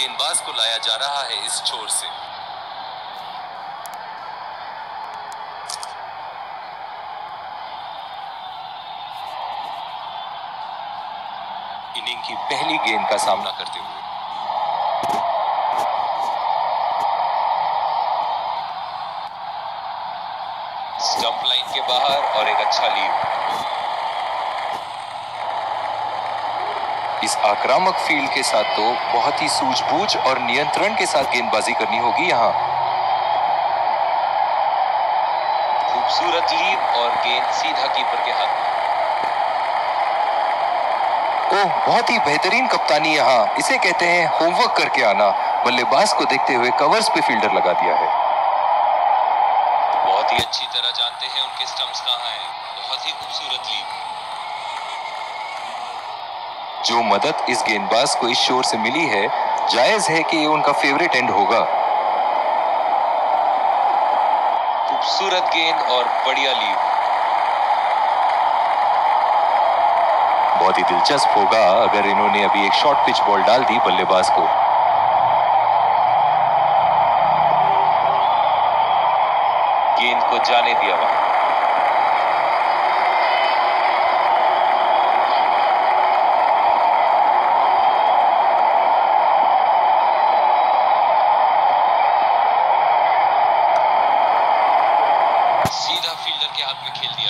गेंदबाज को लाया जा रहा है इस छोर से। इनिंग की पहली गेंद का सामना करते हुए। स्टंप लाइन के बाहर और एक अच्छा लीड इस आक्रामक फ़ील्ड के साथ तो बहुत ही सूझबूझ और नियंत्रण के साथ गेंदबाजी करनी होगी यहाँ। खूबसूरत लीव और गेंद सीधा कीपर के हाथ। ओह, बहुत ही बेहतरीन कप्तानी यहाँ। इसे कहते हैं होमवर्क करके आना। बल्लेबाज को देखते हुए कवर्स पे फील्डर लगा दिया है। बहुत ही अच्छी तरह जानते हैं उनके स्टंप्स कहाँ हैं। बहुत ही खूबसूरत लीव। जो मदद इस गेंदबाज को इस शोर से मिली है, जायज़ है कि ये उनका फेवरेट एंड होगा। खूबसूरत गेंद और बढ़िया लीव बहुत ही दिलचस्प होगा अगर इन्होंने अभी एक शॉर्ट पिच बॉल डाल दी बल्लेबाज को। गेंद को जाने दिया वहाँ। सीधा फील्डर के हाथ में खेल दिया।